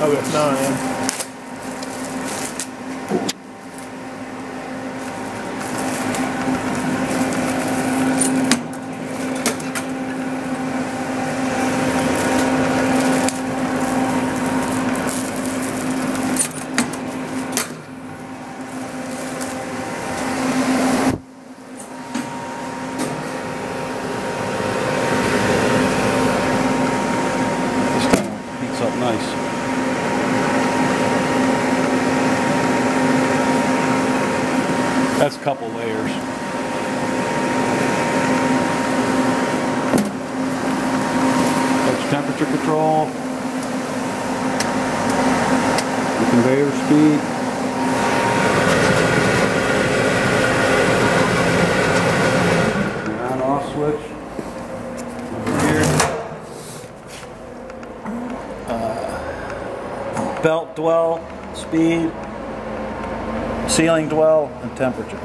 Oh, okay. This time heats up nice. That's a couple layers. That's temperature control. The conveyor speed. Switch. Uh, belt dwell, speed, sealing dwell, and temperature.